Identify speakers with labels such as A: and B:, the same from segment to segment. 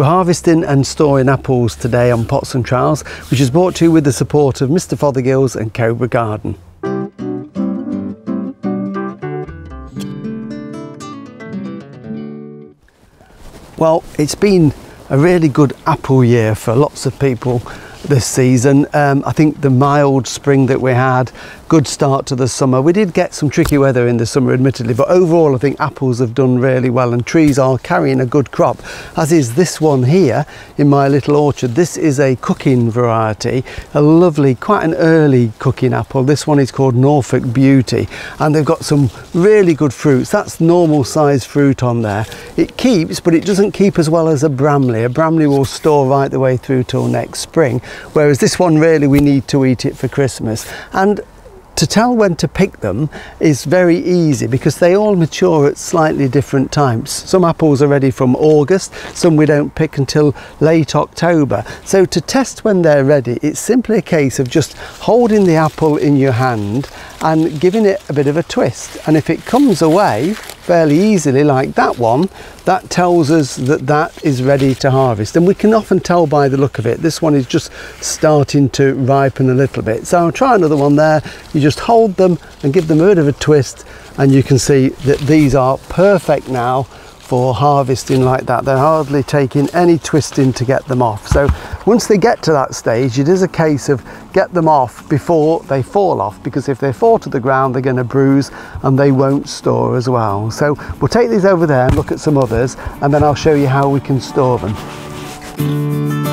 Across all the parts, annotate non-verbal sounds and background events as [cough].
A: We're harvesting and storing apples today on Pots and Trowels, which is brought to you with the support of Mr Fothergill's and Cobra Garden. Well, it's been a really good apple year for lots of people this season. Um, I think the mild spring that we had, good start to the summer. We did get some tricky weather in the summer, admittedly, but overall I think apples have done really well and trees are carrying a good crop, as is this one here in my little orchard. This is a cooking variety, a lovely, quite an early cooking apple. This one is called Norfolk Beauty and they've got some really good fruits. That's normal size fruit on there. It keeps, but it doesn't keep as well as a Bramley. A Bramley will store right the way through till next spring whereas this one really we need to eat it for Christmas. And to tell when to pick them is very easy because they all mature at slightly different times. Some apples are ready from August, some we don't pick until late October. So to test when they're ready, it's simply a case of just holding the apple in your hand and giving it a bit of a twist. And if it comes away fairly easily like that one, that tells us that that is ready to harvest. And we can often tell by the look of it, this one is just starting to ripen a little bit. So I'll try another one there. You just hold them and give them a bit of a twist and you can see that these are perfect now for harvesting like that. They're hardly taking any twisting to get them off. So once they get to that stage, it is a case of get them off before they fall off because if they fall to the ground, they're going to bruise and they won't store as well. So we'll take these over there and look at some others and then I'll show you how we can store them.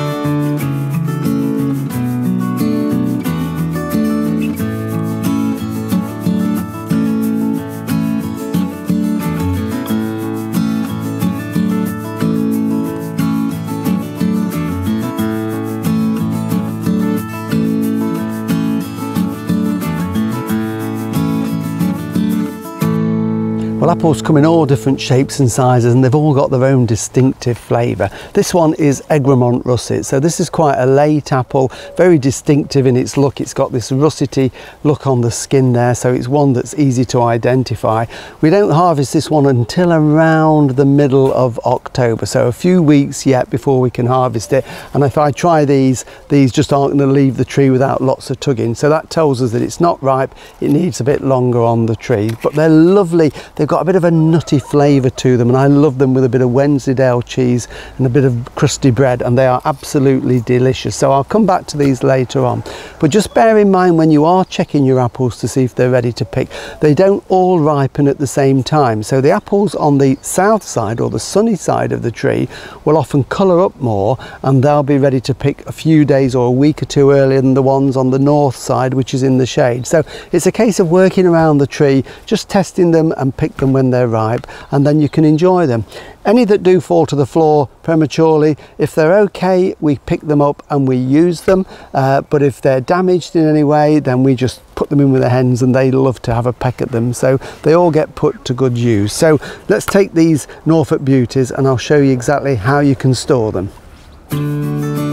A: Well, apples come in all different shapes and sizes and they've all got their own distinctive flavour. This one is Egremont russet, so this is quite a late apple, very distinctive in its look. It's got this russety look on the skin there, so it's one that's easy to identify. We don't harvest this one until around the middle of October, so a few weeks yet before we can harvest it. And if I try these, these just aren't going to leave the tree without lots of tugging. So that tells us that it's not ripe, it needs a bit longer on the tree. But they're lovely, they've got a bit of a nutty flavour to them and I love them with a bit of Wensleydale cheese and a bit of crusty bread and they are absolutely delicious. So I'll come back to these later on. But just bear in mind when you are checking your apples to see if they're ready to pick, they don't all ripen at the same time. So the apples on the south side or the sunny side of the tree will often colour up more and they'll be ready to pick a few days or a week or two earlier than the ones on the north side which is in the shade. So it's a case of working around the tree, just testing them and pick them when they're ripe and then you can enjoy them. Any that do fall to the floor prematurely, if they're okay, we pick them up and we use them. Uh, but if they're damaged in any way, then we just put them in with the hens and they love to have a peck at them. So they all get put to good use. So let's take these Norfolk Beauties and I'll show you exactly how you can store them.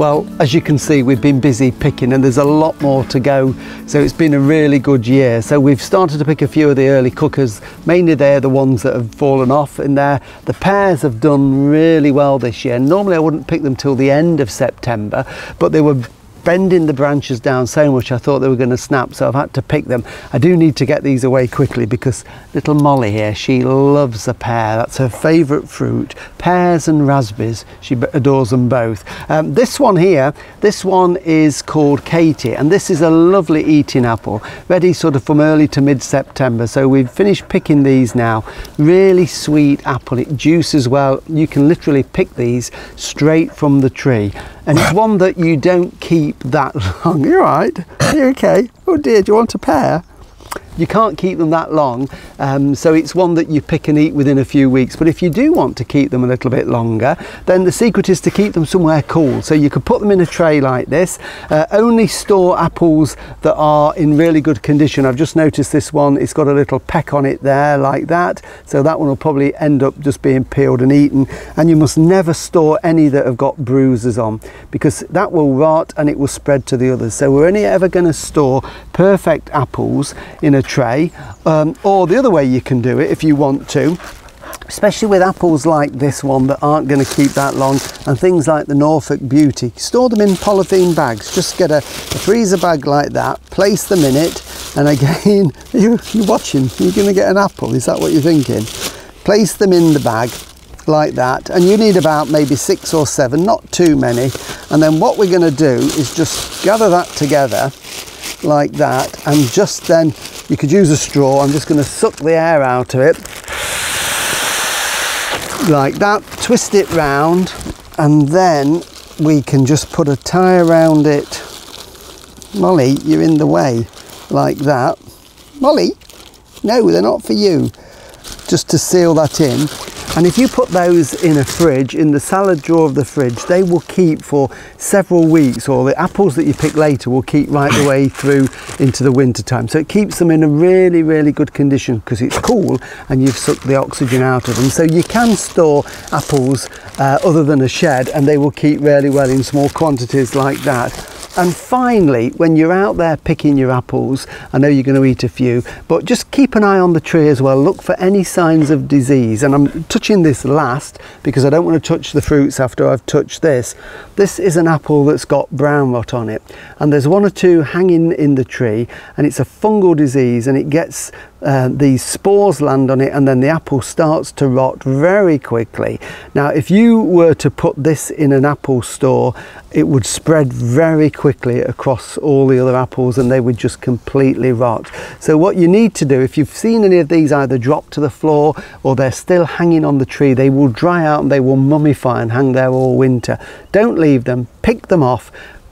A: Well, as you can see, we've been busy picking and there's a lot more to go. So it's been a really good year. So we've started to pick a few of the early cookers. Mainly they're the ones that have fallen off in there. The pears have done really well this year. Normally I wouldn't pick them till the end of September, but they were bending the branches down so much I thought they were going to snap so I've had to pick them. I do need to get these away quickly because little Molly here she loves a pear. That's her favourite fruit. Pears and raspberries. She adores them both. Um, this one here this one is called Katie and this is a lovely eating apple ready sort of from early to mid-September. So we've finished picking these now. Really sweet apple. It juices well. You can literally pick these straight from the tree and it's one that you don't keep that [laughs] long. You're right. Are okay? Oh dear, do you want a pear? You can't keep them that long. Um, so it's one that you pick and eat within a few weeks. But if you do want to keep them a little bit longer, then the secret is to keep them somewhere cool. So you could put them in a tray like this. Uh, only store apples that are in really good condition. I've just noticed this one, it's got a little peck on it there like that. So that one will probably end up just being peeled and eaten. And you must never store any that have got bruises on because that will rot and it will spread to the others. So we're only ever going to store perfect apples in a tray um, or the other way you can do it if you want to especially with apples like this one that aren't going to keep that long and things like the Norfolk Beauty. Store them in polythene bags. Just get a, a freezer bag like that place them in it and again [laughs] you, you're watching. You're going to get an apple. Is that what you're thinking? Place them in the bag like that and you need about maybe six or seven not too many. And then what we're going to do is just gather that together like that and just then you could use a straw. I'm just going to suck the air out of it like that twist it round and then we can just put a tie around it. Molly you're in the way. Like that. Molly? No they're not for you. Just to seal that in and if you put those in a fridge, in the salad drawer of the fridge, they will keep for several weeks or the apples that you pick later will keep right the way through into the winter time. So it keeps them in a really, really good condition because it's cool and you've sucked the oxygen out of them. So you can store apples uh, other than a shed and they will keep really well in small quantities like that. And finally, when you're out there picking your apples, I know you're going to eat a few, but just keep an eye on the tree as well. Look for any signs of disease. And I'm touching this last because I don't want to touch the fruits after I've touched this. This is an apple that's got brown rot on it. And there's one or two hanging in the tree and it's a fungal disease and it gets uh, these spores land on it and then the apple starts to rot very quickly. Now if you were to put this in an apple store it would spread very quickly across all the other apples and they would just completely rot. So what you need to do if you've seen any of these either drop to the floor or they're still hanging on the tree they will dry out and they will mummify and hang there all winter. Don't leave them, pick them off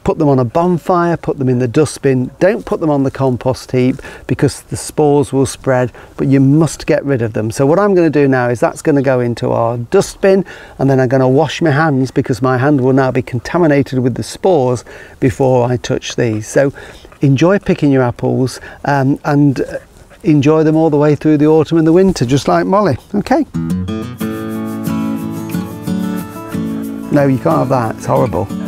A: put them on a bonfire, put them in the dustbin. Don't put them on the compost heap because the spores will spread, but you must get rid of them. So what I'm going to do now is that's going to go into our dustbin and then I'm going to wash my hands because my hand will now be contaminated with the spores before I touch these. So enjoy picking your apples um, and enjoy them all the way through the autumn and the winter, just like Molly. Okay. No, you can't have that. It's horrible.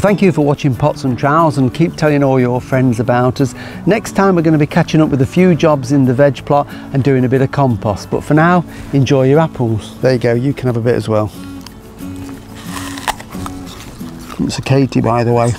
A: Well, thank you for watching Pots and Trowels and keep telling all your friends about us. Next time we're going to be catching up with a few jobs in the veg plot and doing a bit of compost. But for now, enjoy your apples. There you go, you can have a bit as well. It's a Katie, by the way.